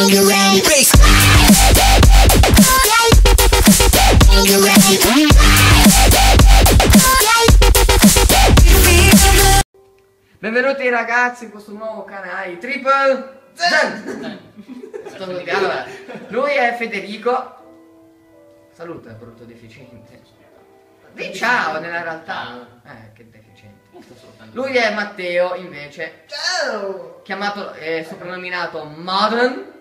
Bass. Benvenuti ragazzi in questo nuovo canale Triple Zen. Allora, lui è Federico. Saluta, brutto deficiente. Di ciao nella realtà. Eh, che deficiente. Lui è Matteo, invece, Ciao! chiamato, eh, soprannominato Modern.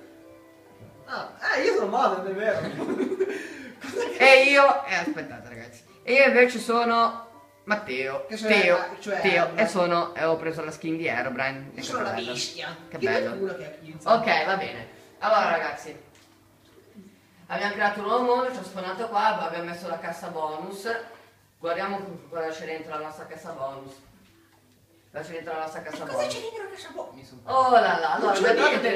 Ah, eh, io sono Modern, è vero. Che... E io, eh, aspettate ragazzi. E io invece sono Matteo, Che cioè- Teo, cioè- Teo, e sono, e ho preso la skin di Aerobrine. Io sono la bestia. Che bello. Ok, va bene. Allora ragazzi, abbiamo creato un nuovo mondo, ci ho spawnato qua, abbiamo messo la cassa bonus. Guardiamo cosa c'è dentro la nostra cassa bonus. Cosa c'è dentro la nostra cassa Cosa c'è dentro la cassa boh? Mi sono Oh là là, allora, Non c'è niente,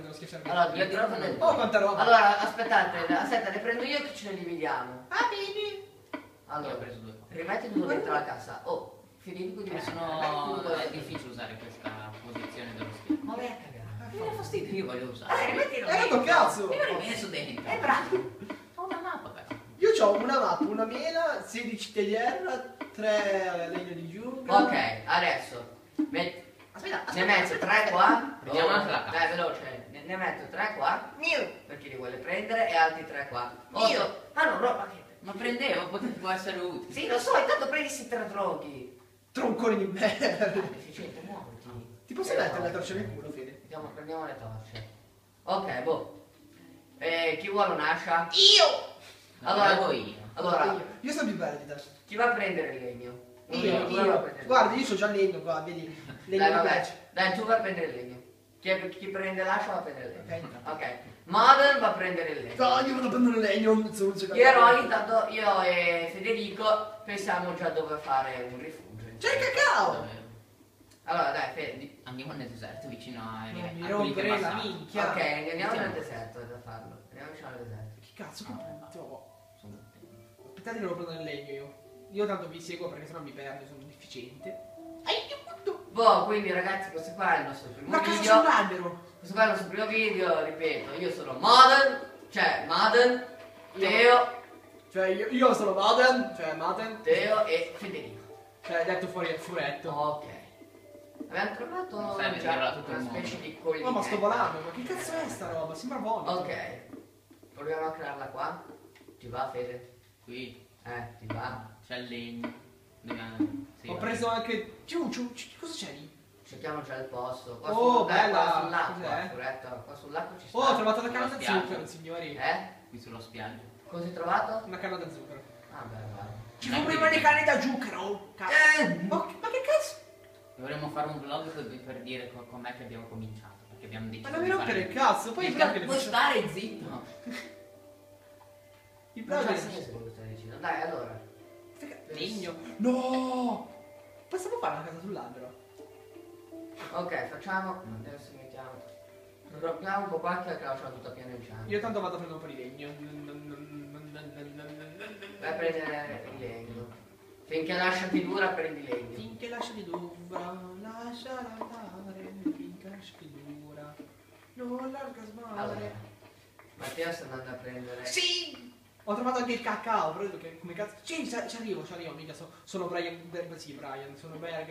devo schiacciare. Allora, due troppe del Oh, quanta roba. Allora, aspettate, aspetta, ne prendo io che ce ne dividiamo. Ah, vedi? Allora, ho preso due. rimetti tutto dentro la cassa. Oh, Federico di Eh, sono... è difficile usare questa posizione dello schermo. Ma vai a cagare. Mi dà fastidio, io voglio Eh, usare. rimettilo Eh, dentro. sto cazzo. Io l'ho messo dentro. Eh, bravo. Ho una mappa, cazzo. Io ho una mappa, una mela, 16 terra, 3 legno di giungla. Ok, adesso. met- Aspetta, Ne metto tre qua. Prendiamo Oh, anche la cassa. Dai, veloce. Ne, ne metto tre qua. Mio. Per chi li vuole prendere e altri tre qua. Io. Otto. Ah no, ma che. Ma prendevo, poteva può essere utile. Sì, lo so, intanto prendi questi tre droghi. Troncone di Ah, merda. deficiente, muoviti. Ti posso mettere la torce? torcia nel culo, Fede? Vediamo, prendiamo le torce. Ok, boh. Eh, chi vuole un'ascia? Io! Allora- Allora, io. Allora, Io, io sono più bello di te. chi va a prendere il legno? Io, a io. il Guarda, io so già legno qua, vedi? Legno Dai, vabbè. Dai, tu vai a prendere il legno. Chi, chi prende l'ascia va a prendere il legno. Ok. Ok. Modern va a prendere il legno. No, io vado a prendere il legno. sono un secondo. Io e intanto io e Federico pensiamo già dove fare un rifugio. C'è il cacao! Allora dai, Fede. Andiamo nel deserto vicino ai Non mi a rompere la minchia. Ok, andiamo nel deserto da farlo. Andiamo vicino al deserto. Che cazzo che? Sono contento. Aspettate che devo prendere il legno io. Io tanto vi seguo perché sennò mi perdo, sono deficiente. Ai, che punto! Boh, quindi ragazzi, questo qua è il nostro primo casa video. sull'albero! Questo qua è il nostro primo video, ripeto, io sono Modern, cioè Modern, Teo, Cioè, io, io sono Maden, cioè Maden, Teo e Federico. cioè detto fuori al furetto. Ok. Abbiamo trovato una il specie di collina. Oh, ma sto volando, ma che cazzo è sta roba? Sembra vomito. Ok. Proviamo a crearla qua. Ti va Fede? Qui Eh, ti va? c'è il legno. Dobbiamo... sì, Ho va. preso anche. Giù, giù, giù, cosa c'è lì? Cerchiamo già il posto. Qua Oh, sul- dai, bella. Qua sull'acqua, Cos'è? furetto, qua sull'acqua ci sta. Oh, ho trovato una canna da spiaggia. zucchero, signori. Eh? Qui sulla spiaggia. Cosa hai trovato? Una canna da zucchero. Ah, beh, guarda. Ci fu prima le canne da zucchero! Cazzo! Eh! Ma, ma che cazzo? Dovremmo fare un vlog per, per dire co- com'è che abbiamo cominciato. Perché abbiamo deciso Ma non mi di rompere fare... il cazzo, poi il Mica le puoi faccio. stare zitto. Non senso quello che stai dicendo. Dai, allora. Legno. No! Possiamo fare una casa sull'albero? Ok, facciamo. Adesso mettiamo. Rompiamo un po' qua che la lasciamo tutta piena di ciano. Io tanto vado a prendere un po' di legno. Vai a prendere il legno. Finché lascia ti dura prendi legno. Finché lascia di dura, lasciala andare. Finché lascia di dura, non la Allora. smasmare. Matteo sta andando a prendere. Sì! Ho trovato anche il cacao, però che come cazzo. Sì, ci arrivo, ci arrivo, mica so- sono Brian. Beh, sì, Brian, sono Brian.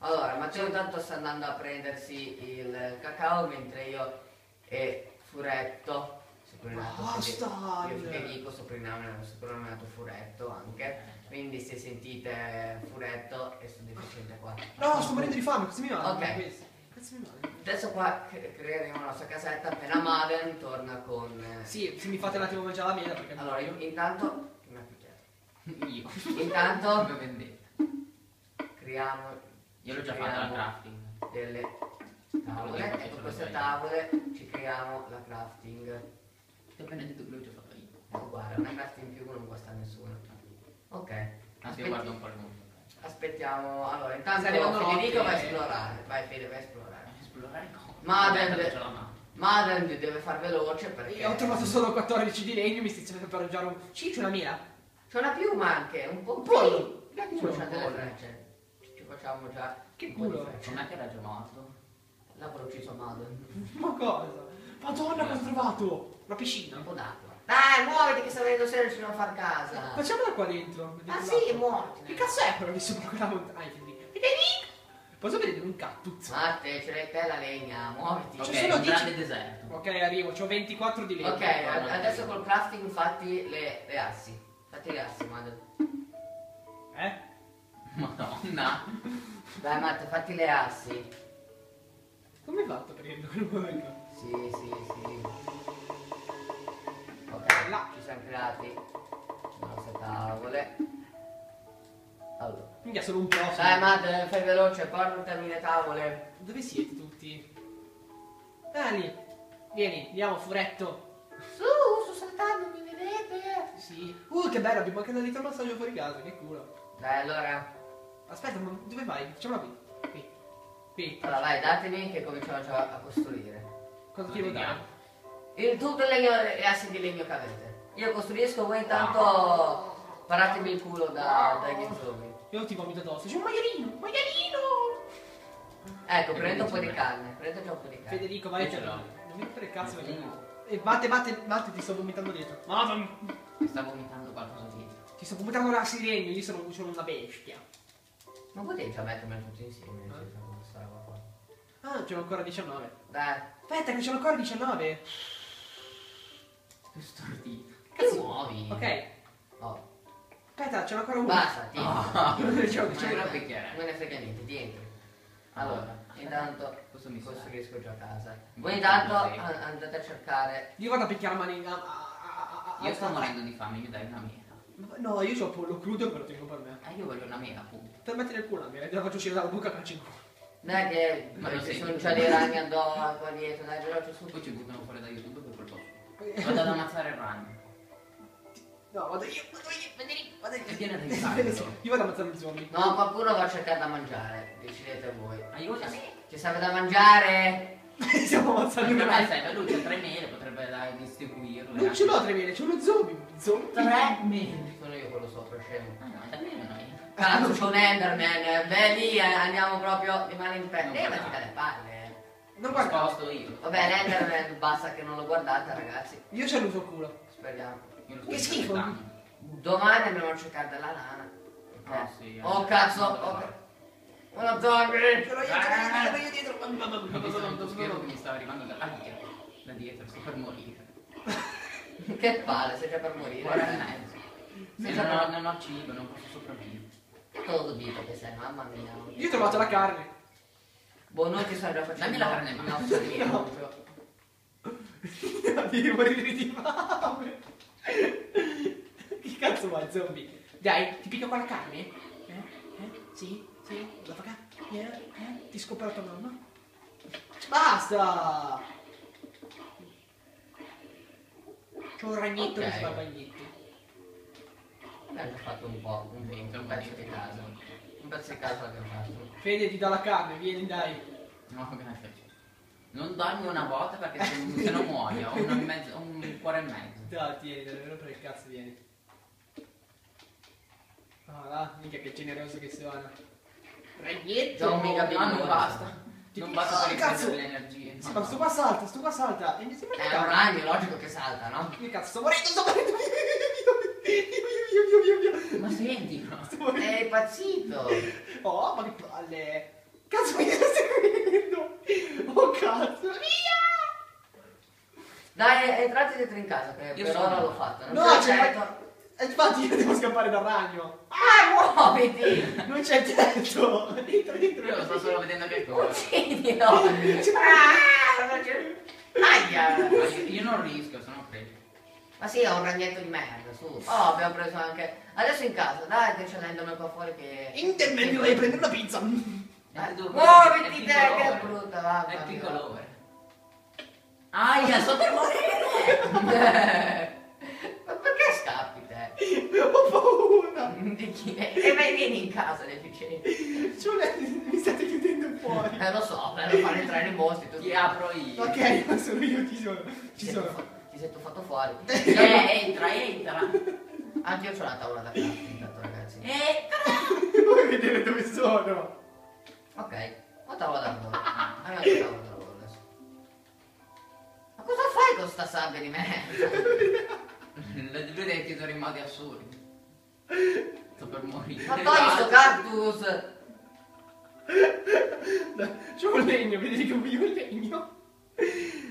Allora, Matteo intanto sta andando a prendersi il cacao mentre io e Furetto. Basta! Io Federico soprannominato soprannominato Furetto anche. Quindi se sentite Furetto è sto deficiente qua. No, sto morendo di fame, cosa mi manda? Ok. Cazzo mi manda? Adesso qua cre- creeremo la nostra casetta appena Maden torna con. eh, Sì, se mi fate un attimo mangiare la mela perché Allora, in- intanto. mi ha picchiato. Io. Intanto Come vendetta. creiamo. Io l'ho già fatta la crafting. Delle tavole. E con lo queste so io. tavole ci creiamo la crafting. Ti ho appena detto che l'ho già fatta io. Ecco, guarda, una crafting in più non costa a nessuno. Ok. Anzi, io guardo un po' il mondo. Aspettiamo. Allora, intanto Federico notte. va a esplorare. Vai Fede, vai a esplorare. Esplorare come? Ma Aspetta deve- che c'ho la mano. Maden deve far veloce perché. Io ho trovato solo 14 di legno, mi stai dicendo per mangiare un... Sì, c'è una mela. C'è una piuma anche, un po'. Un pollo. Dai, Culo, c'è delle frecce. Ci ci facciamo già. Che culo. frecce. Com'è che era già morto? L'avrò ucciso Madden. Ma cosa? Madonna, cosa ho trovato? Una piscina. Un po' d'acqua. Dai, muoviti che sta venendo sera ci non far casa. Facciamola qua dentro. Ah sì, muoviti. Che cazzo è quello lì sopra quella montagna? Posso vedere un cactus? Matte, ce l'hai te la legna, muoviti. Ok, C'è solo un dieci- grande deserto. Ok, arrivo, ho 24 di legno. Ok, ad- adesso col crafting fatti le, le assi. Fatti le assi, Madden. Eh? Madonna. Dai Matte, fatti le assi. Come hai fatto per prendere Sì, sì, sì. Ok, Là. ci siamo creati le nostre tavole. Minchia, sono un pro. Dai Madden, fai veloce, portami le tavole. Dove siete tutti? Ah, lì. Vieni, andiamo, furetto. Su, sto saltando, mi vedete? Sì. Uh, che bello, abbiamo anche dato il massaggio fuori casa, che culo. Dai, allora. Aspetta, ma dove vai? Facciamola qui. Qui. Qui. Allora, vai, datemi che cominciamo già a costruire. Cosa ti devo dare? Il tutto il legno e assi di legno che avete. Io costruisco, voi intanto paratemi il culo da, dai ghizzoni. Io ti vomito addosso. C'è un maialino! Un maialino! Ecco, prendo un po' di carne, prendo già un po' di carne. Federico, vai l'ho. Non mi rompere il cazzo perché... E batte, batte, batte, ti sto vomitando dietro. Madonna! Mi sta vomitando qualcosa dietro. Ti sto vomitando una sirena, io sono, sono una bestia. Non potevi già mettermeli tutti insieme, con questa roba qua. Ah, ce n'ho ancora 19. Dai. Aspetta, che ce n'ho ancora 19. Che stordito. Che muovi? Ok. Oh, Aspetta, ce n'ho ancora uno. basta, tieni. Ah, C'ho- ma c'ho- era bicchiere. Non ne frega niente, ti entri. Allora, intanto Questo mi costruisco già casa. Mi Voi intanto a- andate a cercare. Io vado a picchiare la mani. a- a- a- a- Io sto a- morendo di fame, mi dai una mela. No, io ho pollo crudo e me lo tengo per me. Eh, io voglio una mela, appunto. Per mettere il culo a me, te la faccio uscire dalla bocca calci in culo. Dai che Ma lo ci sono già dei ragni addosso qua dietro, dai veloce su. Poi ci buttano fuori da YouTube per colpa sua. Vado ad ammazzare il ragno. No, vado io, io, Federico, vado io. Vado a ammazzare il zombie. No, qualcuno va a cercare da mangiare, decidete voi. Aiutami. Ci serve da mangiare? Stiamo ammazzando Anche il a me ragno. sai, lui c'ha tre mele, potrebbe dai, distribuirle. Non ce l'ho tre mele, c'è uno zombie. Zombie? Tre mele. Sono io quello sopra, scemo. Ah no, da mele noi. Cazzo, c'è un Enderman, beh lì eh, andiamo proprio di mano in pelle. Non Levati guardare. dalle palle. Non. Nascosto io. Vabbè, l'Enderman basta che non lo guardate ragazzi. Io c'ho l'uso culo. Speriamo. Che schifo. Domani andiamo a cercare della lana. Ah, sì, oh eh. cazzo, ok. vai? Uno zombie! Ce l'ho io, ce l'ho io, ce l'ho io dietro. Ho visto un tuo schermo che mi stava arrivando da dietro. Da dietro, sto per morire. Che palle, sei già per morire. Guarda e mezzo. Già non per... ho, non ho cibo, non posso sopravvivere. Todo dito che sei, mamma mia. Io ho trovato la carne. Boh, noi ti stiamo già facendo Dammi la carne, ma- nostro rientro. Devi morire di fame. Cazzo vuoi, zombie? Dai, ti picchio con la carne? Eh? Eh? Sì? Sì? La fa ca- eh? Eh? Ti scopre la tua mamma? Basta! C'ho un ragnetto Ok. che si fa bagnetti. Abbiamo fatto un po', un, un, un pezzo di casa. Un pezzo di casa l'abbiamo fatto. Fede ti dà la carne, vieni dai. No, grazie. Non darmi una volta perché se, se no muoio. Ho una e mezzo- ho un cuore e mezzo. Dai, tieni, davvero per il cazzo vieni. Ah, là, minchia che generoso che suona. Ragnetto! Già un mega Ah, non basta. Ti- Non basta per cazzo! riprendere le energie. Sì, ma sto qua salta, sto qua salta. E mi sembra È un ragno, logico che salta, no? Che cazzo, sto morendo, sto morendo. Ma senti, no? Sto morendo. È impazzito! Oh, ma che palle. Cazzo mi sta seguendo. Oh, cazzo. Via. Dai, entrate dentro in casa, che Io per sono- ora l'ho fatto. Non No, c'è tetto. E infatti io devo scappare dal ragno. Ah, muoviti! Non c'è tetto. Dentro, dentro. Io lo sto solo vedendo che cosa. Uccidilo! Ah, non c'è- Aia! Ma io, io non rischio, sono preso. Ma sì, è un ragnetto di merda, su. Oh, abbiamo preso anche... Adesso in casa, dai, che c'è l'enderman qua fuori che... Vai a prendere una pizza. Dai, È Muoviti è te, che piccolo brutta, È mamma mia. piccolo. Aia, sto per morire! Ma perché scappi? Ho paura! Di chi è? E vai vieni in casa deficiente. Cioè, mi state chiudendo fuori. Eh lo so, per non far entrare i mostri, ti apro io. Ok, ma sono io ci sono. Ci ti sono. Sei ti sento fatto fuori. eh, entra, entra. Anche io ho la tavola da carte, intanto ragazzi. Eh, entra! Vuoi vedere dove sono? Ok, ho tavola da tavola. Ah, allora, tavola da tavola adesso. Ma cosa fai con sta sabbia di merda? Lui deve chiudere in modi assurdi. Sto per morire. Ma togli sto cactus! C'è un legno, vedi che voglio il legno.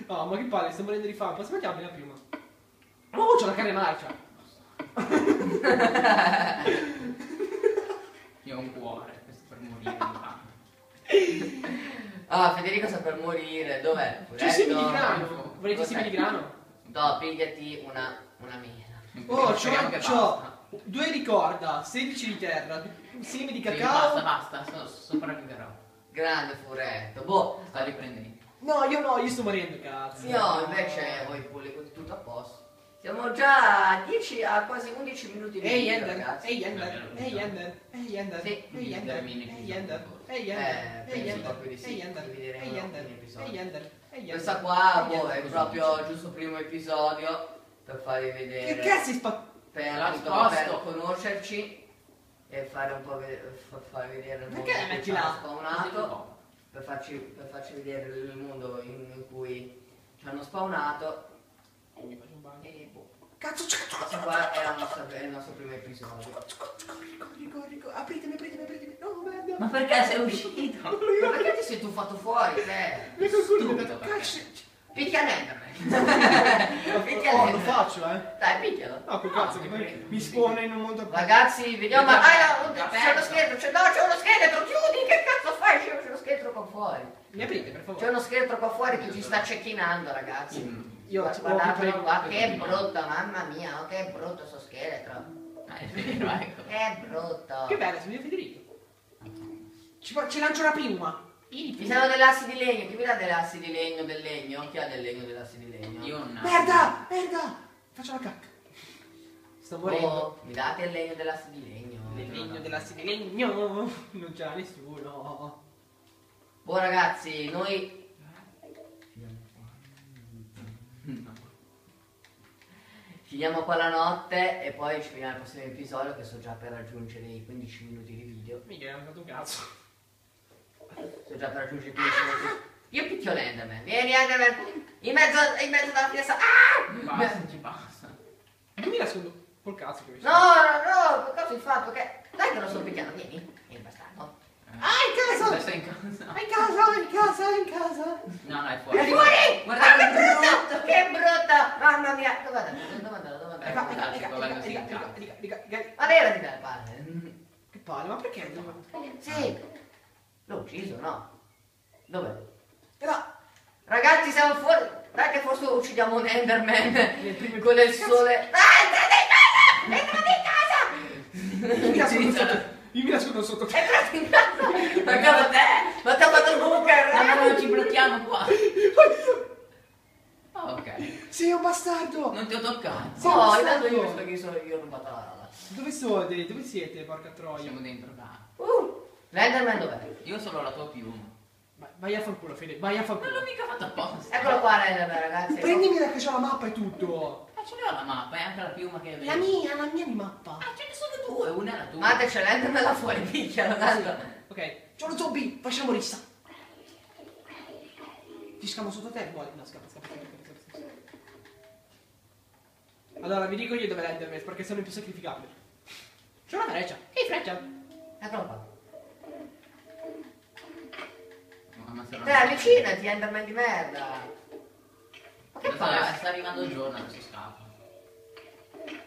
Oh, ma che palle, sto morendo di fame. Posso mangiarmi la piuma? Oh, c'ho la carne marcia. Io ho un cuore, questo per morire di fame. Ah, Federico sta per morire, dov'è? C'è i semi di grano. Volete i semi di grano? No, pigliati una, una mela. Oh, c'ho, c'ho due di corda, 16 di terra, semi di Sì, cacao. basta, basta, so- sopravviverò. Grande furetto. Boh, Sta riprendendo. No, io no, io sto morendo, cazzo. io invece voi pure tutto a posto. Siamo già a 10 a quasi 11 minuti di Ehi Ender, ragazzi. ehi Ender, ehi Ender, ehi Ender, Sì. ehi Ender, ehi Ender, ehi Eh, Ender, ehi penso Ender, proprio di sì, ehi Ender, ehi Ender, ehi Ender, ehi Ender. Questa qua ehi boh, è Ender. proprio giusto primo episodio per farvi Che vedere. cazzo è spa... per, appunto, per conoscerci e fare un po' ve- fa- far vedere il mondo Perché la hanno là? spawnato per farci, per farci vedere il mondo in, cui ci hanno spawnato e boh. Cazzo, cazzo, questo cazzo, qua è, la nostra- è il nostro primo episodio corri, corri, corri, corri, apritemi, apritemi, apritemi, no, merda. Ma perché sei uscito? ma perché ti sei tuffato fuori te? Mi perché? cazzo. Picchia Nenderman picchia Oh, lo faccio, eh. dai picchialo No, col cazzo, che poi mi spawna in un mondo... Ragazzi, vediamo. Ma ah, no, c'è uno scheletro, c'è, no, c'è uno scheletro, chiudi, che cazzo fai? C'è, c'è uno scheletro qua fuori. Mi aprite, per C'è favore. uno scheletro qua fuori che ci sta cecchinando, ragazzi. Io Guarda- ho Guardatelo qua, che brutto, mamma mia, oh, che brutto sto scheletro. Ah, è vero, ecco. Che brutto. Che bello, sono io Federico. Ci, ci lancio una piuma. Ci sono delle assi di legno, chi mi dà delle assi di legno del legno? Chi ha del legno delle assi di legno? Io non Merda, merda. Faccio la cacca. Sto morendo. Oh, mi date il legno delle assi di legno. Del legno della di legno. Non c'era nessuno. Boh ragazzi, noi No. finiamo qua la notte e poi ci vediamo al prossimo episodio che sto già per raggiungere i 15 minuti di video. Mica hanno fatto un cazzo. Sto già per raggiungere i 15 minuti. Io picchio l'Enderman. Vieni Enderman. In mezzo, in mezzo alla finestra. Ah! Basta, ci passa. Non mi nascondo col cazzo che mi No, no, no, che cosa hai fatto? Che... Dai che lo sto picchiando, vieni. Vieni bastardo. Ah, in casa! Adesso è in casa. In casa, in casa, in casa! No, no, è È fuori. fuori! Guarda Ma che brutto! Che brutta! Mamma mia! Dove andate? Dove andate? Dove raga, raga. Ma levati dalle palle. Che palle, ma perché? Sì. L'ho ucciso, no? Dove? Però, Ragazzi, siamo fuori. Dai che forse uccidiamo un Enderman con il sole. Ah, entrate in casa! Entrate in casa! Io mi nascondo sotto. Entrate in casa! Ma che te? Ma ti ha fatto il bunker! No, no, non ci blocchiamo qua. Ah, ok. Sei un bastardo! Non ti ho toccato. Sei Oh, intanto io visto che sono io ho rubato la roba. Dove siete? Dove siete, porca troia? Siamo dentro casa. Uh, l'Enderman dov'è? Io solo la tua piuma. Vai, vai a fanculo, Fede, vai a Non fanculo. l'ho mica fatto apposta. Eccolo qua l'Enderman, ragazzi. Prendimi la che c'ho la mappa e tutto. Ma ce l'ho la mappa e anche la piuma che La mia, la mia di mappa. Ah, ce ne sono due, una è la tua. Mate c'è l'Enderman là fuori, picchialo, tanto. Ok, c'ho lo zombie, facciamo rissa. Ti scamo sotto te, vuoi? No, scappa, scappa, scappa, scappa, scappa. Allora, vi dico io dove è l'Enderman, perché sono il più sacrificabile. C'ho una freccia. Ehi, freccia! Eccolo qua. Non- Dai, avvicinati, Enderman di merda. Ma che Sta, fai? sta arrivando il giorno, adesso scappa.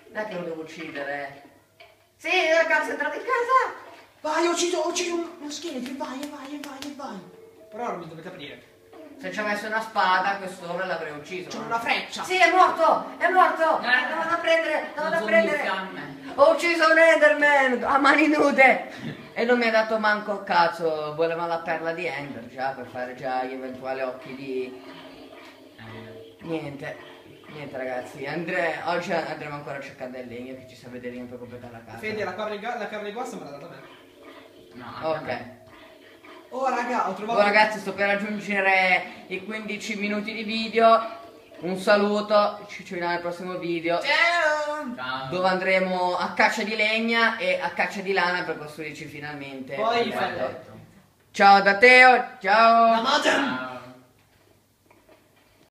Dai che lo devo uccidere. Sì, ragazzi, entrate in casa. Vai, ho ucciso, ho ucciso un- uno scheletro, vai, vai, vai, vai. Però non mi dovete aprire. Se ci avessi una spada, quest'ora l'avrei ucciso. C'ho no? una freccia. Sì, è morto! È morto! Ah. Devo da prendere, devo Uno da zombie in prendere. Ho ucciso un Enderman a mani nude! E non mi ha dato manco cazzo, voleva la perla di Ender già per fare già gli eventuali occhi di. Niente. Niente ragazzi, andre... oggi andremo ancora a cercare del legno che ci serve del legno per completare la casa. Fede, la carne, la carne guassa me l'ha data a me. no, Ok. me. Oh, raga, ho trovato... Oh ragazzi, sto per raggiungere i 15 minuti di video. Un saluto, ci ci vediamo al prossimo video. Ciao! Ciao. Dove andremo a caccia di legna e a caccia di lana per costruirci finalmente. Poi letto. Ciao da Teo, ciao! Ciao.